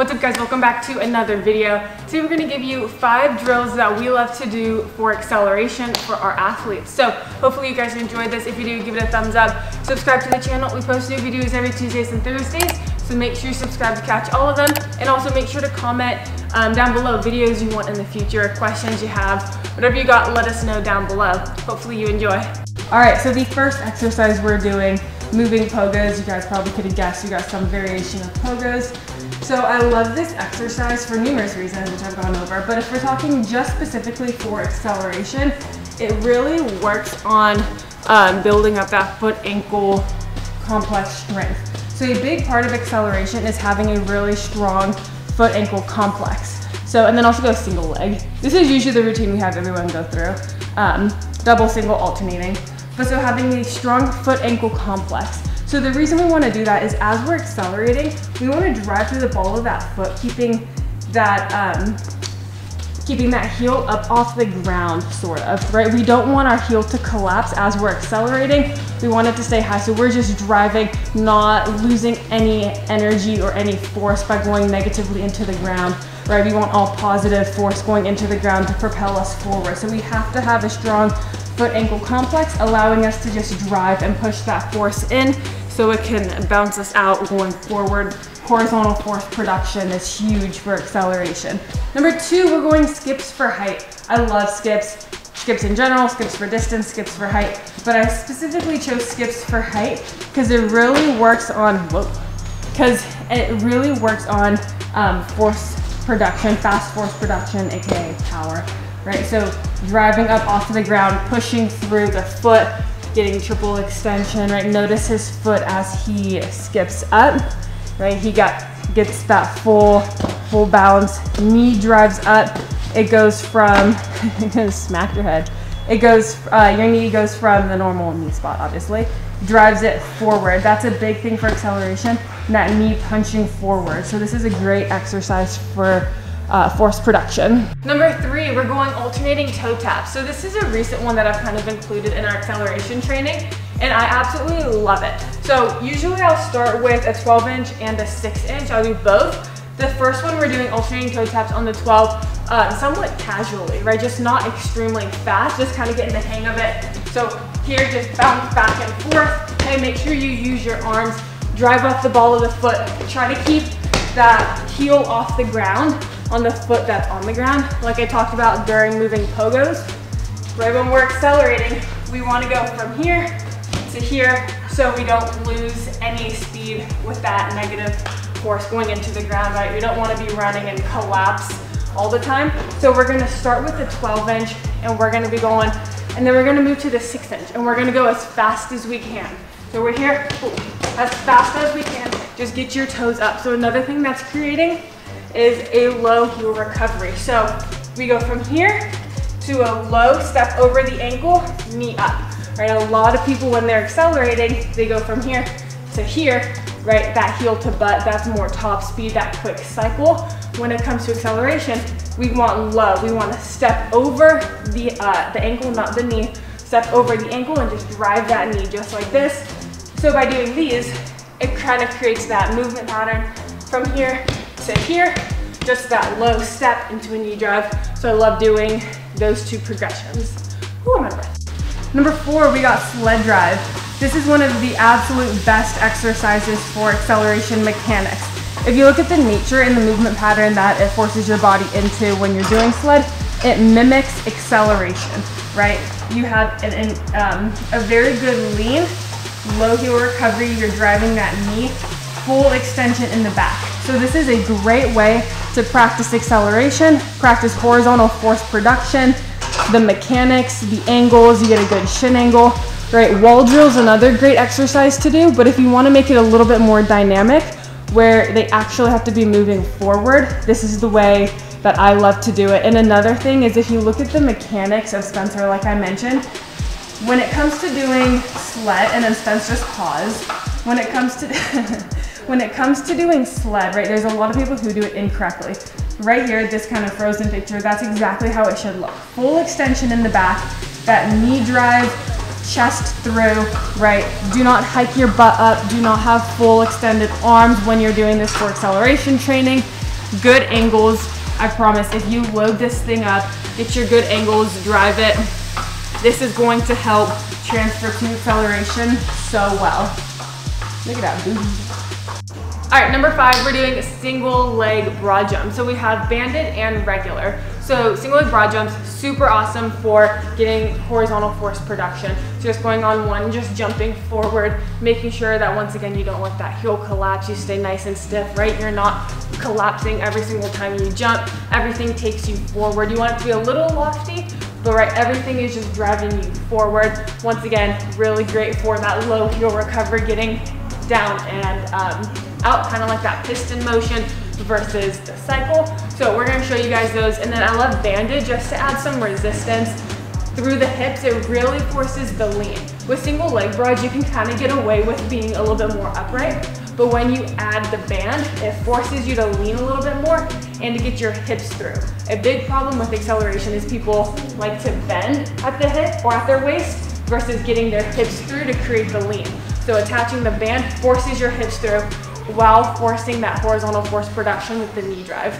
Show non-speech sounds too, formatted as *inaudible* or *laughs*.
What's up guys, welcome back to another video. Today we're gonna give you five drills that we love to do for acceleration for our athletes. So hopefully you guys enjoyed this. If you do, give it a thumbs up. Subscribe to the channel. We post new videos every Tuesdays and Thursdays. So make sure you subscribe to catch all of them. And also make sure to comment um, down below videos you want in the future, questions you have, whatever you got, let us know down below. Hopefully you enjoy. All right, so the first exercise we're doing moving pogos. You guys probably could have guessed you got some variation of pogos. So I love this exercise for numerous reasons, which I've gone over, but if we're talking just specifically for acceleration, it really works on um, building up that foot ankle complex strength. So a big part of acceleration is having a really strong foot ankle complex. So, and then also go single leg. This is usually the routine we have everyone go through. Um, double, single, alternating but so having a strong foot ankle complex. So the reason we wanna do that is as we're accelerating, we wanna drive through the ball of that foot, keeping that, um, keeping that heel up off the ground, sort of, right? We don't want our heel to collapse as we're accelerating. We want it to stay high. So we're just driving, not losing any energy or any force by going negatively into the ground, right? We want all positive force going into the ground to propel us forward. So we have to have a strong foot ankle complex, allowing us to just drive and push that force in so it can bounce us out going forward. Horizontal force production is huge for acceleration. Number two, we're going skips for height. I love skips. Skips in general, skips for distance, skips for height. But I specifically chose skips for height because it really works on, whoa, because it really works on um, force production, fast force production, AKA power right? So driving up off the ground, pushing through the foot, getting triple extension, right? Notice his foot as he skips up, right? He got gets that full, full balance, Knee drives up. It goes from, *laughs* smack your head. It goes, uh, your knee goes from the normal knee spot, obviously, drives it forward. That's a big thing for acceleration, that knee punching forward. So this is a great exercise for uh, force production. Number three, we're going alternating toe taps. So this is a recent one that I've kind of included in our acceleration training and I absolutely love it. So usually I'll start with a 12 inch and a six inch. I'll do both. The first one we're doing alternating toe taps on the 12 uh, somewhat casually, right? Just not extremely fast, just kind of getting the hang of it. So here, just bounce back and forth. Okay, make sure you use your arms, drive off the ball of the foot. Try to keep that heel off the ground on the foot that's on the ground, like I talked about during moving pogos. Right when we're accelerating, we wanna go from here to here so we don't lose any speed with that negative force going into the ground, right? We don't wanna be running and collapse all the time. So we're gonna start with the 12 inch and we're gonna be going, and then we're gonna move to the six inch and we're gonna go as fast as we can. So we're here, as fast as we can, just get your toes up. So another thing that's creating is a low heel recovery. So we go from here to a low step over the ankle, knee up. Right, a lot of people when they're accelerating, they go from here to here, right? That heel to butt, that's more top speed, that quick cycle. When it comes to acceleration, we want low. We want to step over the, uh, the ankle, not the knee. Step over the ankle and just drive that knee just like this. So by doing these, it kind of creates that movement pattern from here to here, just that low step into a knee drive. So I love doing those two progressions. Ooh, of breath. Number four, we got sled drive. This is one of the absolute best exercises for acceleration mechanics. If you look at the nature and the movement pattern that it forces your body into when you're doing sled, it mimics acceleration, right? You have an, an, um, a very good lean, low heel recovery, you're driving that knee, full extension in the back. So this is a great way to practice acceleration, practice horizontal force production, the mechanics, the angles, you get a good shin angle, right? Wall drill is another great exercise to do, but if you wanna make it a little bit more dynamic, where they actually have to be moving forward, this is the way that I love to do it. And another thing is if you look at the mechanics of Spencer, like I mentioned, when it comes to doing sled, and then Spencer's pause, when it comes to *laughs* when it comes to doing sled, right, there's a lot of people who do it incorrectly. Right here, this kind of frozen picture, that's exactly how it should look. Full extension in the back, that knee drive, chest through, right? Do not hike your butt up. Do not have full extended arms when you're doing this for acceleration training. good angles. I promise if you load this thing up, get your good angles, drive it, this is going to help transfer to acceleration so well. Look at that. All right, number five, we're doing single leg broad jump. So we have banded and regular. So single leg broad jumps, super awesome for getting horizontal force production. So just going on one, just jumping forward, making sure that once again, you don't let that heel collapse, you stay nice and stiff, right? You're not collapsing every single time you jump. Everything takes you forward. You want it to be a little lofty, but right, everything is just driving you forward. Once again, really great for that low heel recovery, getting down and um, out, kind of like that piston motion versus the cycle. So we're gonna show you guys those. And then I love banded just to add some resistance through the hips. It really forces the lean. With single leg broads, you can kind of get away with being a little bit more upright. But when you add the band, it forces you to lean a little bit more and to get your hips through. A big problem with acceleration is people like to bend at the hip or at their waist versus getting their hips through to create the lean. So attaching the band forces your hips through while forcing that horizontal force production with the knee drive.